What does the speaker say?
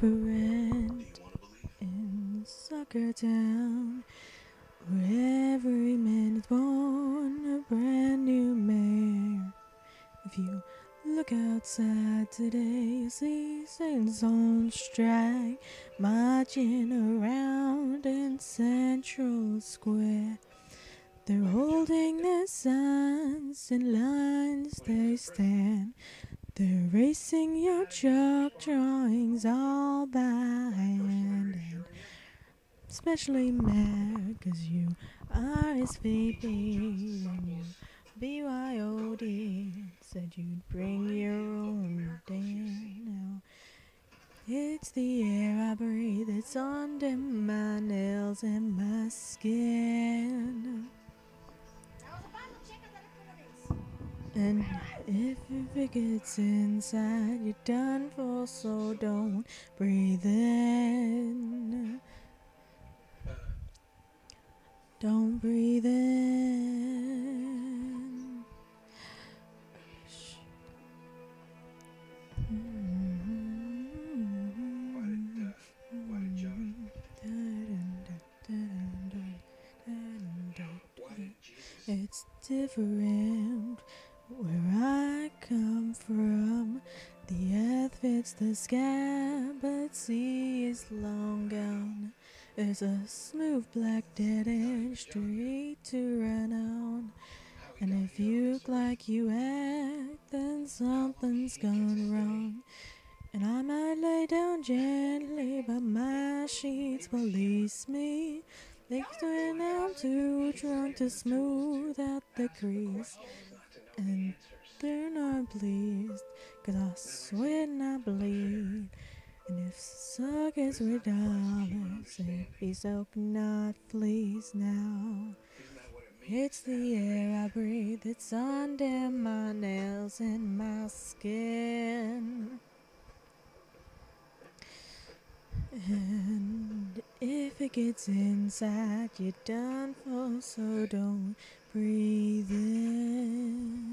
different in Sucker Town, where every man is born a brand new mayor. If you look outside today, you see Saints on strike, marching around in Central Square. They're holding their signs in lines they stand. They're racing your chalk drawings all especially mad 'cause you RSVP and you BYOD said you'd bring your own Dan. Now it's the air I breathe, it's under my nails and my skin. And if it gets inside, you're done for, so don't breathe in. It's different where I come from. The earth fits the sky, but sea is long gone. There's a smooth black dead end street to run on. And if you look like you act, then something's gone wrong. And I might lay down gently, but my sheets will police me. Next when I'm too drunk to smooth out the crease. And they're not pleased, cause I sweat and I bleed. And if suckers were dollars, they'd be soaking not fleas now. It's the air I breathe, it's under my nails and my skin. And if gets inside, you're done for, so don't breathe in.